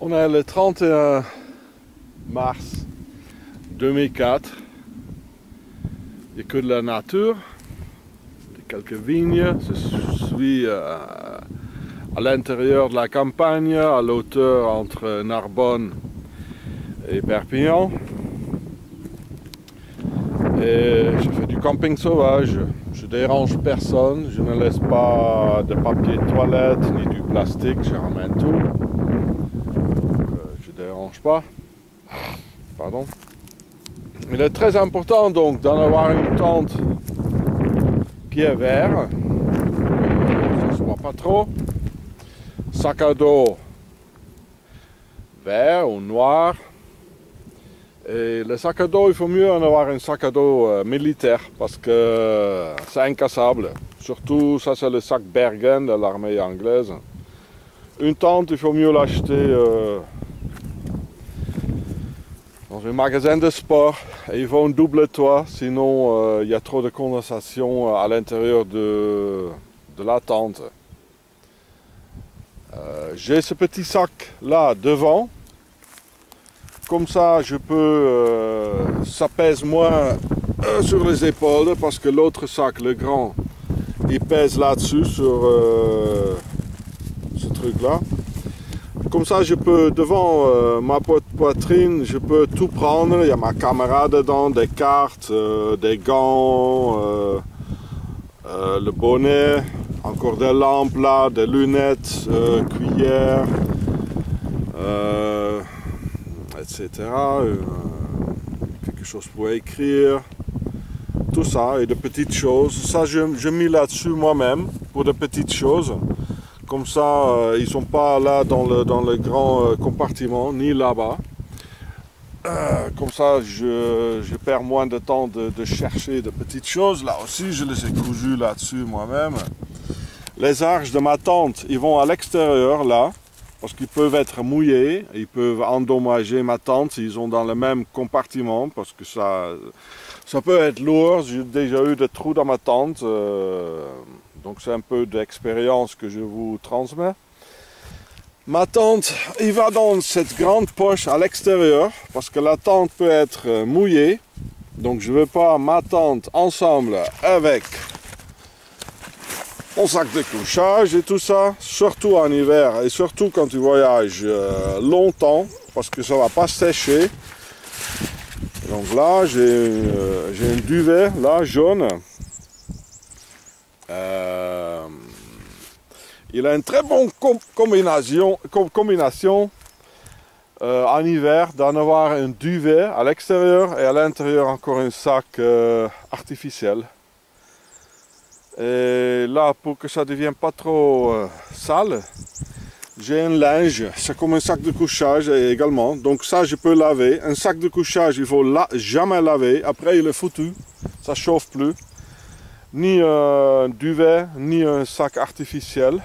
On est le 31 mars 2004. Il n'y a que de la nature, quelques vignes. Je suis euh, à l'intérieur de la campagne, à l'auteur entre Narbonne et Perpignan. Et je fais du camping sauvage. Je dérange personne. Je ne laisse pas de papier de toilette ni du plastique. Je ramène tout pas. Pardon. Il est très important donc d'en avoir une tente qui est vert. Ça se voit pas trop. Sac à dos vert ou noir. Et le sac à dos, il faut mieux en avoir un sac à dos euh, militaire parce que c'est incassable. Surtout, ça c'est le sac Bergen de l'armée anglaise. Une tente, il faut mieux l'acheter euh, dans un magasin de sport il faut un double toit, sinon euh, il y a trop de condensation euh, à l'intérieur de, de, la tente. Euh, j'ai ce petit sac là devant, comme ça je peux, ça pèse moins sur les épaules parce que l'autre sac, le grand, il pèse là-dessus sur ce truc là. Comme ça, je peux, devant euh, ma poitrine, je peux tout prendre. Il y a ma caméra dedans, des cartes, euh, des gants, euh, le bonnet, encore des lampes là, des lunettes, cuillères, etc. quelque chose pour écrire. Tout ça et de petites choses. Ça, je, je mis là-dessus moi-même pour de petites choses. Comme ça, euh, ils ne sont pas là dans le, dans le grand euh, compartiment, ni là-bas. Euh, comme ça, je, perds moins de temps de, chercher de petites choses. Là aussi, je les ai cousus là-dessus moi-même. Les arches de ma tente, ils vont à l'extérieur, là, parce qu'ils peuvent être mouillés. Ils peuvent endommager ma tente s'ils sont dans le même compartiment, parce que ça, ça peut être lourd. J'ai déjà eu des trous dans ma tente. Donc c'est un peu d'expérience que je vous transmets. Ma tente, il va dans cette grande poche à l'extérieur parce que la tente peut être euh, mouillée. Donc je ne veux pas ma tente ensemble avec mon sac de couchage et tout ça, surtout en hiver et surtout quand tu voyages euh, longtemps parce que ça ne va pas sécher. Donc là, j'ai euh, un duvet là jaune euh, il a une très bonne combinaison, euh, en hiver d'en avoir un duvet à l'extérieur et à l'intérieur encore un sac euh, artificiel. Et là, pour que ça ne devienne pas trop sale, j'ai un linge, c'est comme un sac de couchage également. Donc ça, je peux laver. Un sac de couchage, il faut jamais laver. Après, il est foutu, ça chauffe plus ni un duvet, ni un sac artificiel.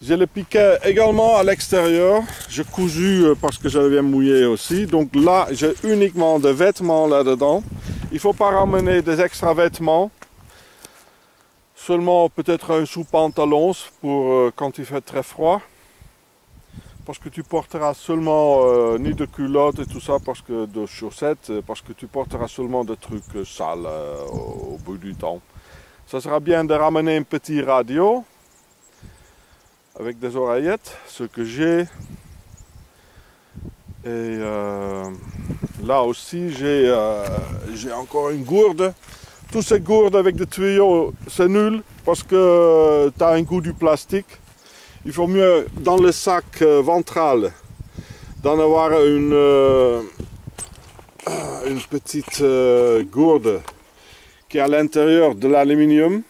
J'ai le piquet également à l'extérieur. Je cousu euh, parce que j'avais bien mouillé aussi. Donc là, j'ai uniquement des vêtements là-dedans. Il ne faut pas ramener des extra vêtements. Seulement peut-être un sous-pantalon pour euh, quand il fait très froid parce que tu porteras seulement euh, ni de culottes et tout ça, parce que de chaussettes, euh, parce que tu porteras seulement des trucs euh, sales au, bout du temps. Ça sera bien de ramener un petit radio avec des oreillettes, ce que j'ai. Et là aussi, j'ai encore une gourde. Toutes ces gourdes avec des tuyaux, c'est nul parce que tu as un goût du plastique il faut mieux dans le sac euh, ventral d'en avoir une, euh, petite euh, gourde qui est à l'intérieur de l'aluminium.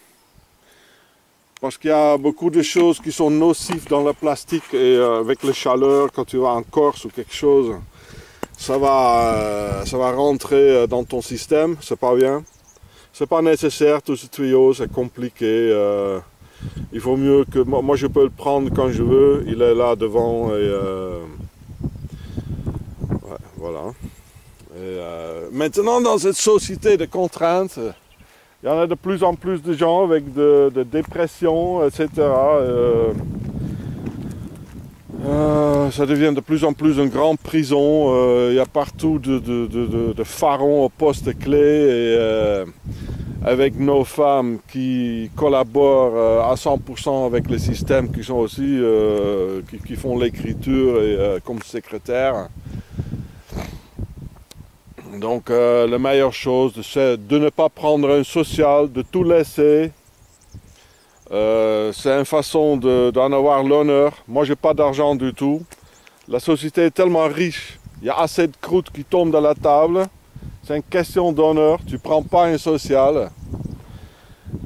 Parce qu'il y a beaucoup de choses qui sont nocives dans le plastique et avec la chaleur quand tu vas en Corse ou quelque chose ça va, ça va rentrer dans ton système, c'est pas bien. C'est pas nécessaire, tous ces tuyaux, c'est compliqué il vaut mieux que moi, je peux le prendre quand je veux. Il est là devant et euh, voilà. Euh, maintenant, dans cette société de contraintes, il y en a de plus en plus de gens avec de, de dépression, etc. Euh, ça devient de plus en plus une grande prison. Il y a partout de, de, de, pharaons au poste clé avec nos femmes qui collaborent à 100% avec le système, qui sont aussi qui, qui, font l'écriture et comme secrétaire. Donc la meilleure chose, c'est de ne pas prendre un social, de tout laisser euh, c'est une façon d'en avoir l'honneur. Moi, j'ai pas d'argent du tout. La société est tellement riche, il y a assez de croûte qui tombe de la table. C'est une question d'honneur. Tu prends pas un social.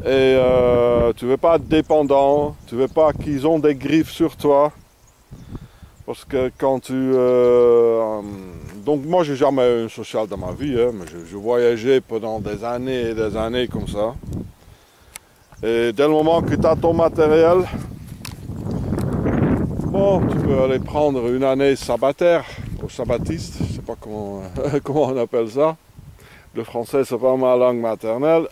Et euh, tu veux pas être dépendant. Tu veux pas qu'ils ont des griffes sur toi. Parce que quand tu... Euh, donc moi, j'ai jamais eu un social dans ma vie. Hein, mais je, voyageais pendant des années et des années comme ça. Et dès le moment que tu as ton matériel, bon, tu peux aller prendre une année sabbataire au sabbatiste, je sais pas comment, comment on appelle ça. Le français, c'est pas ma langue maternelle.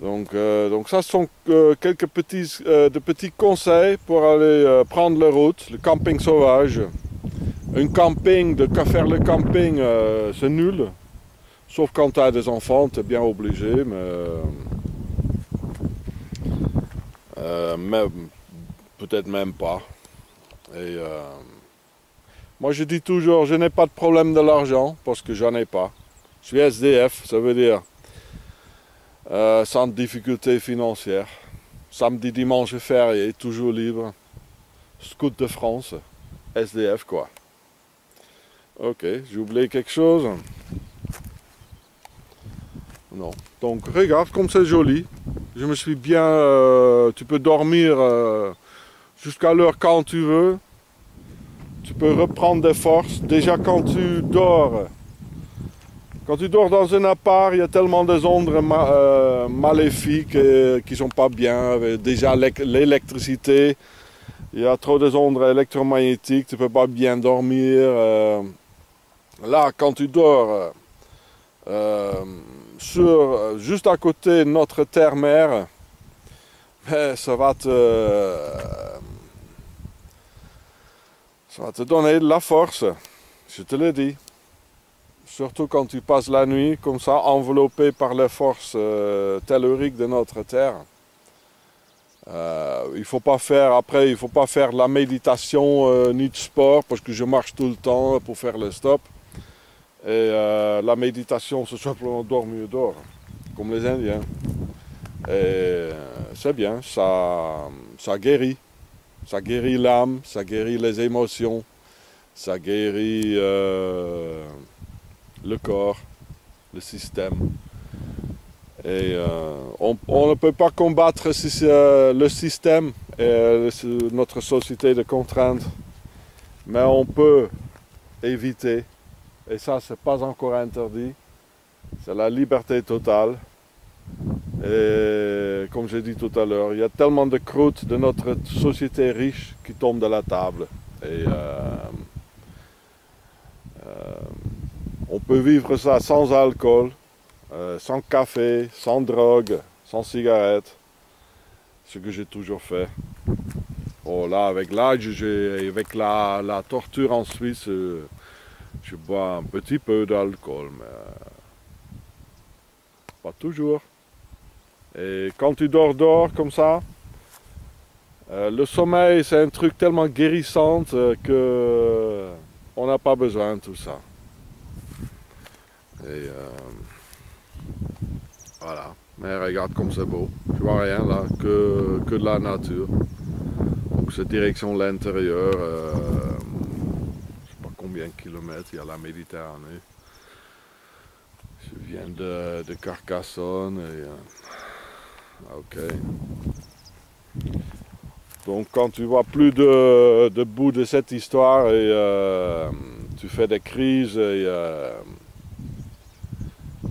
Donc, euh, donc ça, ce sont euh, quelques petits, euh, de petits conseils pour aller prendre la route, le camping sauvage. Un camping, de faire le camping, c'est nul. Sauf quand tu as des enfants, tu es bien obligé, mais euh, peut-être même pas. Et moi je dis toujours, je n'ai pas de problème de l'argent parce que j'en ai pas. Je suis SDF, ça veut dire euh, sans difficulté financière. Samedi, dimanche férié, toujours libre. Scout de France, SDF quoi. Ok, j'ai oublié quelque chose. Non. Donc regarde comme c'est joli. Je me suis bien... Euh, tu peux dormir euh, jusqu'à l'heure quand tu veux. Tu peux reprendre des forces. Déjà quand tu dors, quand tu dors dans un appart, il y a tellement de ondes euh, maléfiques qui sont pas bien. Déjà l'électricité, il y a trop de ondes électromagnétiques, tu peux pas bien dormir. là, quand tu dors sur, juste à côté de notre terre-mère, ça va te... Ça va te donner de la force, je te le dis. Surtout quand tu passes la nuit comme ça, enveloppé par les forces euh, telluriques de notre terre. Euh, il faut pas faire, après, il faut pas faire la méditation euh, ni de sport parce que je marche tout le temps pour faire le stop. Et euh, la méditation, c'est simplement dormir dort, comme les Indiens. Et c'est bien, ça, ça guérit. Ça guérit l'âme, ça guérit les émotions, ça guérit euh, le corps, le système. Et on, on, ne peut pas combattre le système et notre société de contraintes, mais on peut éviter et ça, c'est pas encore interdit. C'est la liberté totale. Et comme j'ai dit tout à l'heure, il y a tellement de croûtes de notre société riche qui tombent de la table. Et euh, euh, on peut vivre ça sans alcool, euh, sans café, sans drogue, sans cigarette. Ce que j'ai toujours fait. Oh là, avec l'âge, avec la, torture en Suisse, je bois un petit peu d'alcool, mais pas toujours. Et quand tu dors dors comme ça, euh, le sommeil c'est un truc tellement guérissant euh, que on n'a pas besoin de tout ça. Et voilà. Mais regarde comme c'est beau. Je vois rien là, que, que de la nature. Donc cette direction l'intérieur combien de kilomètres il y a la Méditerranée. Je viens de, Carcassonne et... Ok. Donc quand tu vois plus de, de bout de cette histoire et euh, tu fais des crises et... Euh,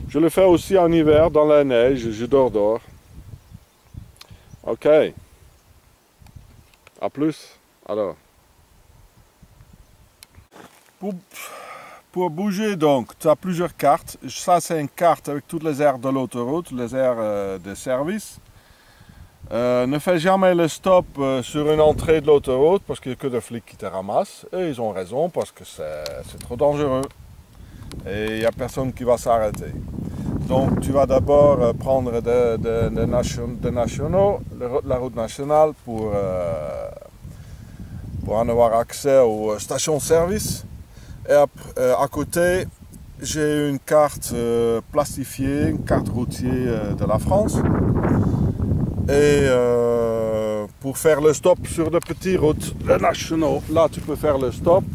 je le fais aussi en hiver dans la neige, je dors dehors. Ok. À plus. Alors. Pour, bouger, donc, tu as plusieurs cartes. Ça, c'est une carte avec toutes les aires de l'autoroute, les aires euh, de service. Euh, ne fais jamais le stop euh, sur une entrée de l'autoroute parce qu'il n'y a que des flics qui te ramassent. Et ils ont raison parce que c'est trop dangereux. Et il n'y a personne qui va s'arrêter. Donc tu vas d'abord prendre des la route nationale pour, en avoir accès aux stations de service. Et à côté, j'ai une carte plastifiée, une carte routière de la France. Et euh, pour faire le stop sur de petites routes, nationaux, là tu peux faire le stop.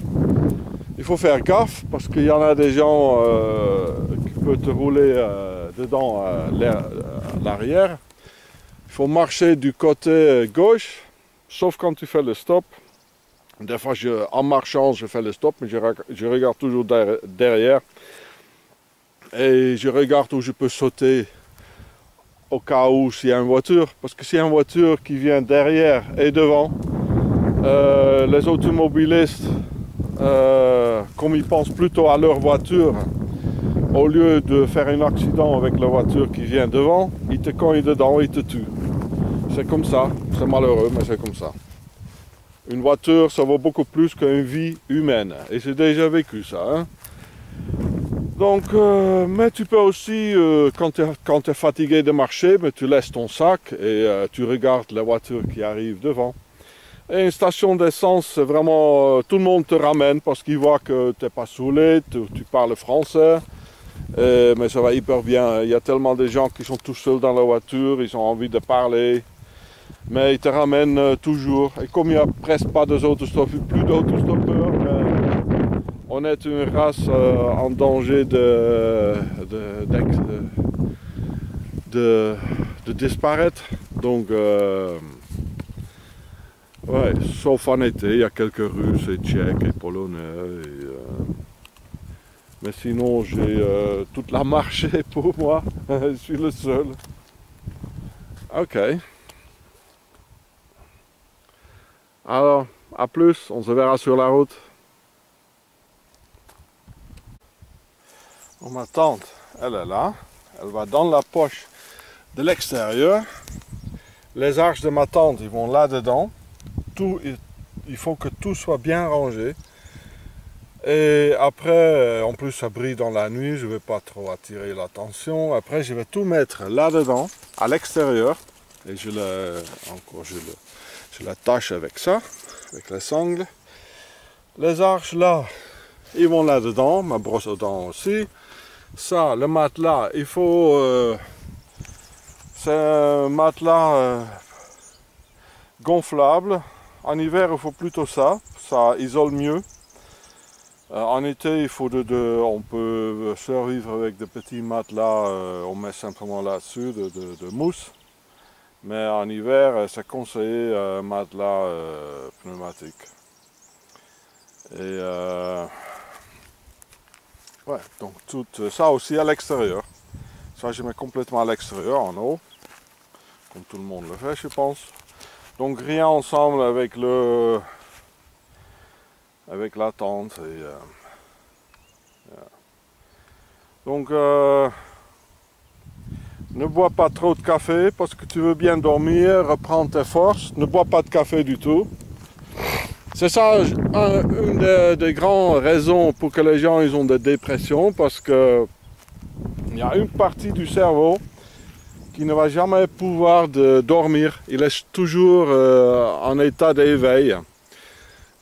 Il faut faire gaffe parce qu'il y en a des gens euh, qui peuvent te rouler euh, dedans à l'arrière. Il faut marcher du côté gauche, sauf quand tu fais le stop. Des fois, en marchant, je fais le stop, mais je, je regarde toujours derrière. Et je regarde où je peux sauter au cas où s'il y a une voiture, parce que s'il y a une voiture qui vient derrière et devant, euh, les automobilistes, euh, comme ils pensent plutôt à leur voiture, au lieu de faire un accident avec la voiture qui vient devant, ils te cognent dedans et ils te tuent. C'est comme ça, c'est malheureux, mais c'est comme ça. Une voiture, ça vaut beaucoup plus qu'une vie humaine. Et j'ai déjà vécu ça. Hein. Donc, euh, mais tu peux aussi, euh, quand tu es, fatigué de marcher, mais tu laisses ton sac et euh, tu regardes la voiture qui arrive devant. Et une station d'essence, c'est vraiment, tout le monde te ramène parce qu'il voit que tu n'es pas saoulé, tu, parles français. mais ça va hyper bien. Il y a tellement de gens qui sont tout seuls dans la voiture, ils ont envie de parler. Mais ils te ramènent toujours. Et comme il n'y a presque pas d'autostoppeurs, plus d'autostoppeurs, on est une race euh, en danger de, de, disparaître. Donc, euh, ouais, sauf en été, il y a quelques Russes et Tchèques et Polonais. Euh, mais sinon, j'ai toute la marché pour moi. Je suis le seul. Ok. Alors, à plus, on se verra sur la route. ma tante, elle est là. Elle va dans la poche de l'extérieur. Les arches de ma tante, ils vont là-dedans. Tout, il faut que tout soit bien rangé. Et après, en plus ça brille dans la nuit, je ne vais pas trop attirer l'attention. Après, je vais tout mettre là-dedans, à l'extérieur. Et je le, encore, je le, je l'attache avec ça, avec les sangles. Les arches là, ils vont là-dedans, ma brosse aux dents aussi. Ça, le matelas, il faut... Euh, c'est un matelas euh, gonflable. En hiver, il faut plutôt ça. Ça isole mieux. Euh, en été, il faut de, on peut survivre avec des petits matelas. on met simplement là-dessus de, de, mousse. Mais en hiver, c'est conseillé un matelas pneumatique. Et Ouais, donc tout ça aussi à l'extérieur. Ça, je mets complètement à l'extérieur, en haut. Comme tout le monde le fait, je pense. Donc rien ensemble avec le... avec la tente. Et, euh, Donc, euh, ne bois pas trop de café parce que tu veux bien dormir, reprendre tes forces. Ne bois pas de café du tout. C'est ça une des, grandes raisons pour que les gens ils ont des dépressions parce que il y a une partie du cerveau qui ne va jamais pouvoir dormir. Il est toujours euh, en état d'éveil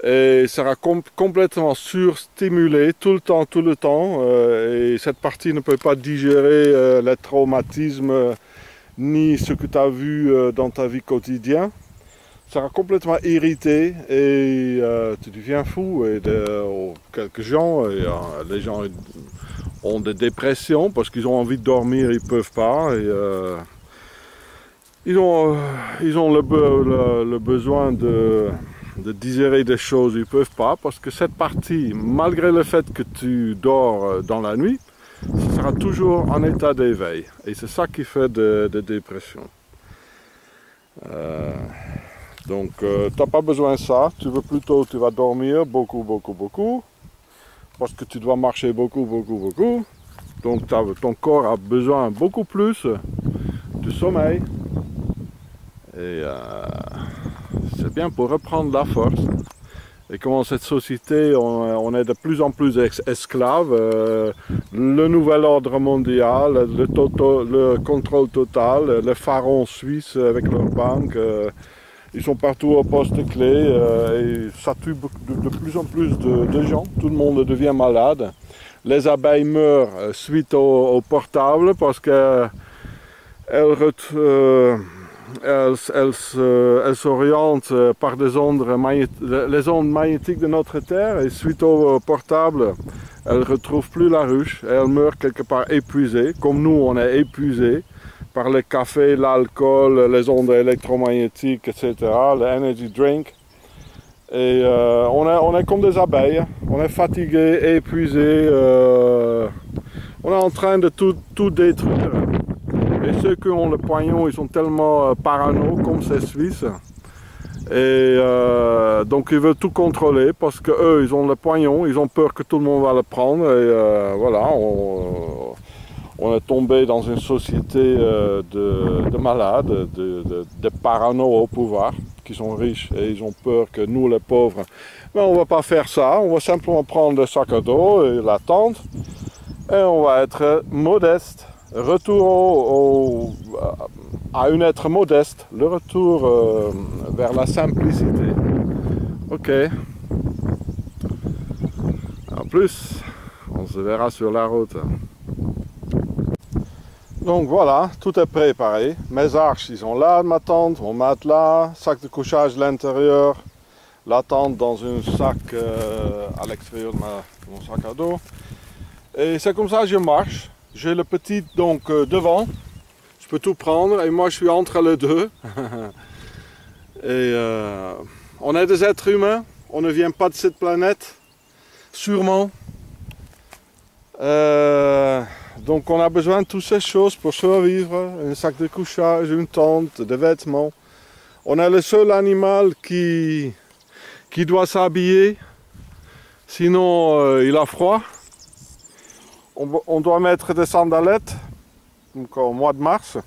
et sera complètement surstimulé tout le temps, tout le temps. Euh, et cette partie ne peut pas digérer euh, les traumatismes ni ce que tu as vu dans ta vie quotidienne sera complètement irrité et euh, tu deviens fou. Et oh, quelques gens, euh, les gens ont des dépressions parce qu'ils ont envie de dormir, ils peuvent pas. Et, euh, ils ont, ils ont le, besoin de, de digérer des choses, ils peuvent pas parce que cette partie, malgré le fait que tu dors dans la nuit, ça sera toujours en état d'éveil. Et c'est ça qui fait des de dépressions. Donc euh, tu n'as pas besoin de ça, tu veux plutôt, tu vas dormir beaucoup, beaucoup, beaucoup, parce que tu dois marcher beaucoup, beaucoup, beaucoup. Donc ton corps a besoin beaucoup plus de sommeil. Et c'est bien pour reprendre la force. Et comment cette société, on, est de plus en plus esclaves. le nouvel ordre mondial, le, contrôle total, les pharaons suisses avec leurs banques, ils sont partout au poste clé et ça tue de, plus en plus de, gens. Tout le monde devient malade. Les abeilles meurent suite au, portable parce qu'elles euh, elle, s'oriente par des ondes les ondes magnétiques de notre Terre et suite au portable, elle ne retrouve plus la ruche et elle meurt quelque part épuisée, comme nous on est épuisés par le café, l'alcool, les ondes électromagnétiques, etc., le energy drink. Et euh, on, est, comme des abeilles, on est fatigué, épuisé, euh, on est en train de tout détruire. Et ceux qui ont le poignon, ils sont tellement euh, parano comme ces Suisses. Et euh, donc ils veulent tout contrôler parce que eux, ils ont le poignon, ils ont peur que tout le monde va le prendre. Et euh, voilà, on, est tombé dans une société de, malades, de, de, parano au pouvoir, qui sont riches et ils ont peur que nous, les pauvres, mais on ne va pas faire ça. On va simplement prendre le sac à dos et la tente et on va être modeste retour à un être modeste, le retour euh, vers la simplicité. Ok. En plus, on se verra sur la route. Donc voilà, tout est préparé. Mes arches, ils sont là, ma tente, mon matelas, sac de couchage à l'intérieur, la tente dans un sac euh, à l'extérieur de mon sac à dos. Et c'est comme ça que je marche. J'ai le petit donc euh, devant, je peux tout prendre et moi je suis entre les deux. et euh, on est des êtres humains, on ne vient pas de cette planète, sûrement. Euh, donc on a besoin de toutes ces choses pour survivre, un sac de couchage, une tente, des vêtements. On est le seul animal qui, qui doit s'habiller, sinon il a froid on, doit mettre des sandalettes, au mois de mars,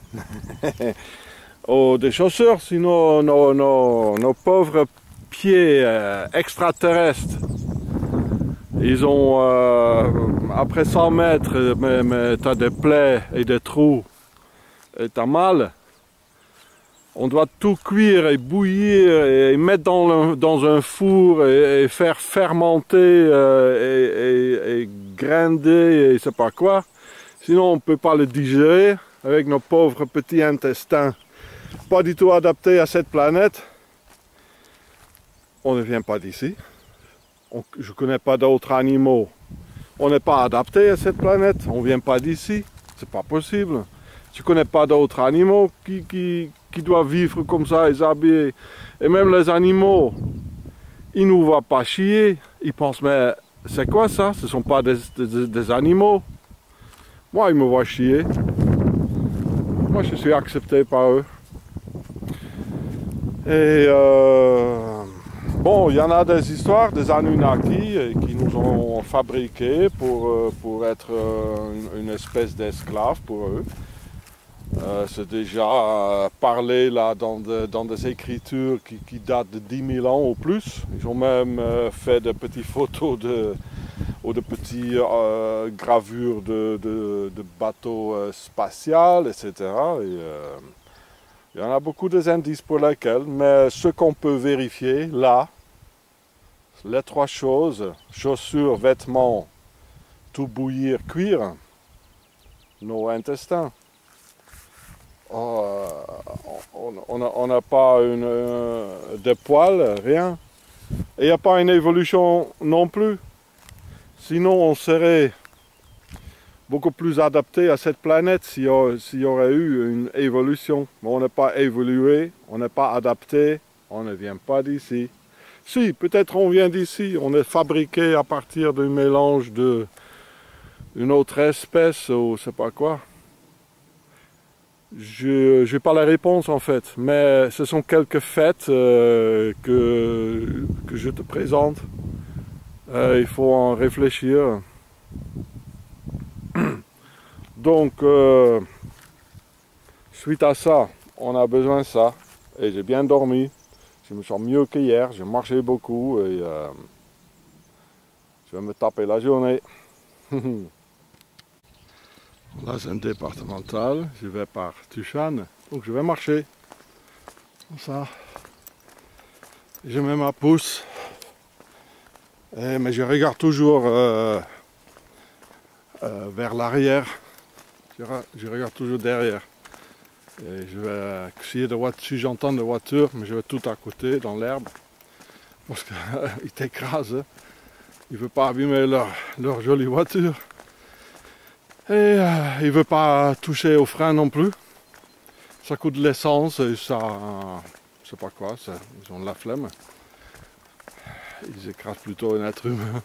ou des chaussures, sinon nos, pauvres pieds euh, extraterrestres, ils ont, euh, après 100 mètres, mais, tu as des plaies et des trous, et tu as mal. On doit tout cuire et bouillir et mettre dans, un four et, faire fermenter euh, et, grinder et je sais pas quoi. Sinon on ne peut pas le digérer avec nos pauvres petits intestins pas du tout adaptés à cette planète. On ne vient pas d'ici. Je ne connais pas d'autres animaux. On n'est pas adapté à cette planète. On ne vient pas d'ici. C'est pas possible. Je ne connais pas d'autres animaux qui, qui doivent vivre comme ça, ils habillés. Et même les animaux, ils ne nous voient pas chier. Ils pensent, mais c'est quoi ça? Ce ne sont pas des, des, animaux. Moi, ils me voient chier. Moi, je suis accepté par eux. Et euh, bon, il y en a des histoires des Anunnaki qui nous ont fabriqués pour, euh, pour être euh, une espèce d'esclave pour eux. Euh, c'est déjà euh, parlé là dans, des écritures qui, datent de 10 000 ans ou plus. Ils ont même euh, fait des petites photos de, ou de petites gravures de, bateaux spatials, etc. il y en a beaucoup d'indices pour lesquels, mais ce qu'on peut vérifier là, les trois choses, chaussures, vêtements, tout bouillir, cuire, nos intestins. Euh, on n'a pas une, euh, des poils, rien. Et il n'y a pas une évolution non plus. Sinon, on serait beaucoup plus adapté à cette planète s'il y, aurait eu une évolution. Mais on n'est pas évolué, on n'est pas adapté, on ne vient pas d'ici. Si, peut-être on vient d'ici, on est fabriqué à partir d'un mélange de une autre espèce ou je sais pas quoi. Je n'ai pas la réponse en fait, mais ce sont quelques faits euh, que, que je te présente. Euh, il faut en réfléchir. Donc, euh, suite à ça, on a besoin de ça. et j'ai bien dormi. Je me sens mieux qu'hier, j'ai marché beaucoup et je vais me taper la journée. Là c'est un départemental, je vais par Tuchan, donc je vais marcher. Comme ça. Je mets ma pousse. mais je regarde toujours euh, euh, vers l'arrière. Je, regarde toujours derrière. Et je vais essayer de voir si j'entends des voitures, mais je vais tout à côté dans l'herbe. Parce qu'ils t'écrasent. Ils ne veulent pas abîmer leur jolie voiture. Et euh, il ne veut pas toucher au frein non plus. Ça coûte de l'essence et ça. Je sais pas quoi, ils ont de la flemme. Ils écrasent plutôt un être humain.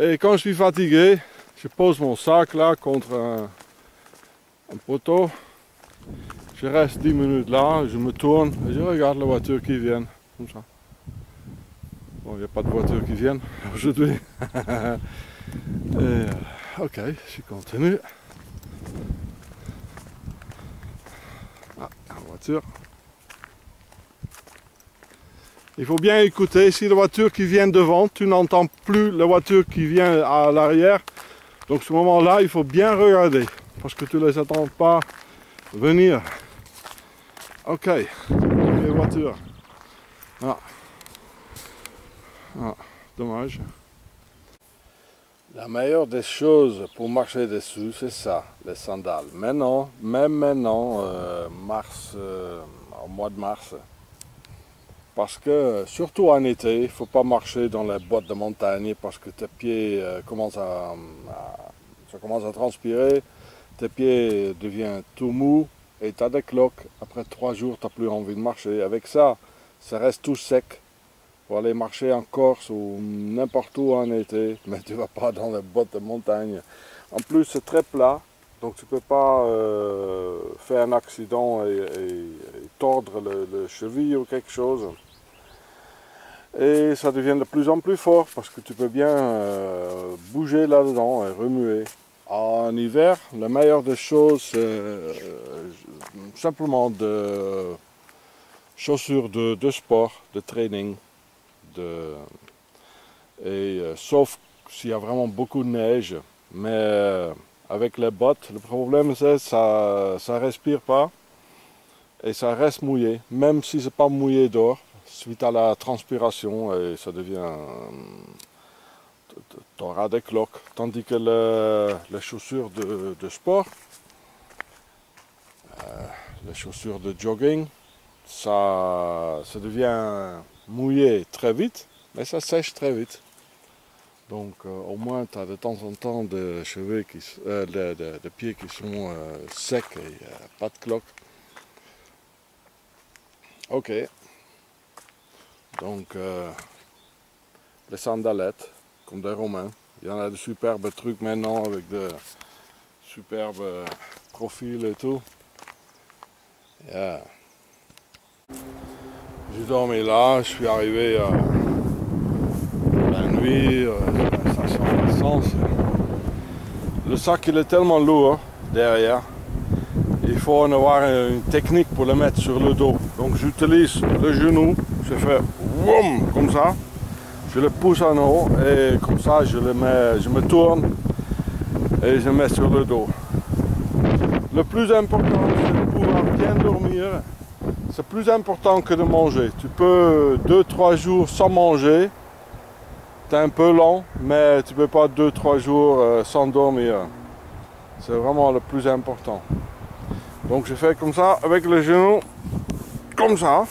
Et quand je suis fatigué, je pose mon sac là contre un, poteau. Je reste 10 minutes là, je me tourne et je regarde la voiture qui vient. Comme ça. Bon, il n'y a pas de voiture qui viennent aujourd'hui. et, Ok, je continue. Ah, la voiture. Il faut bien écouter, si la voiture qui vient devant, tu n'entends plus la voiture qui vient à l'arrière. Donc ce moment-là, il faut bien regarder, parce que tu ne les attends pas venir. Ok, les voitures. Ah. ah, dommage. La meilleure des choses pour marcher dessus, c'est ça, les sandales. Maintenant, même maintenant, euh, mars, euh, au mois de mars, parce que surtout en été, il ne faut pas marcher dans les boîtes de montagne parce que tes pieds euh, commencent à, à transpirer, tes pieds deviennent tout mous et tu as des cloques. Après trois jours, tu n'as plus envie de marcher. Avec ça, ça reste tout sec pour aller marcher en Corse ou n'importe où en été, mais tu vas pas dans les bottes de montagne. En plus, c'est très plat, donc tu peux pas euh, faire un accident et, tordre le, cheville ou quelque chose. Et ça devient de plus en plus fort parce que tu peux bien euh, bouger là-dedans et remuer. En hiver, la meilleure des choses, c'est euh, simplement de chaussures de, de sport, de training. Et, euh, sauf s'il y a vraiment beaucoup de neige. Mais euh, avec les bottes, le problème c'est que ça ne respire pas et ça reste mouillé. Même si c'est pas mouillé d'or, suite à la transpiration, et ça devient... tu auras des cloques. Tandis que les chaussures de, sport, euh, les chaussures de jogging, ça, ça devient mouillé très vite, mais ça sèche très vite. Donc euh, au moins tu as de temps en temps des cheveux qui, euh, de, pieds qui sont euh, secs et pas de cloque. Ok. Donc les sandalettes, comme des Romains. Il y en a de superbes trucs maintenant avec de superbes profils et tout. Yeah. J'ai dormi là, je suis arrivé euh, la nuit, euh, la station d'essence. Le sac il est tellement lourd derrière, il faut en avoir une technique pour le mettre sur le dos. Donc j'utilise le genou, je fais comme ça, je le pousse en haut et comme ça je le mets, je me tourne et je mets sur le dos. Le plus important c'est de pouvoir bien dormir c'est plus important que de manger. Tu peux 2-3 jours sans manger, c'est un peu long, mais tu peux pas 2-3 jours euh, sans dormir. C'est vraiment le plus important. Donc je fais comme ça avec le genou, comme ça,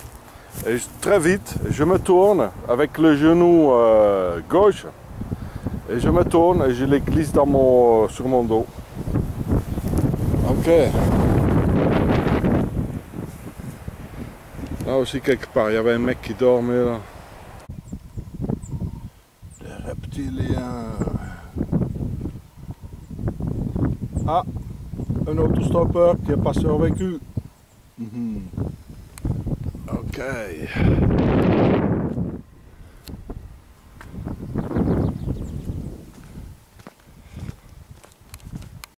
et très vite, je me tourne avec le genou euh, gauche, et je me tourne et je les glisse sur mon dos. Ok. Là aussi quelque part, il y avait un mec qui dormait là. Des reptiliens. Ah, un autostoppeur qui n'a pas survécu. Mhm. Ok.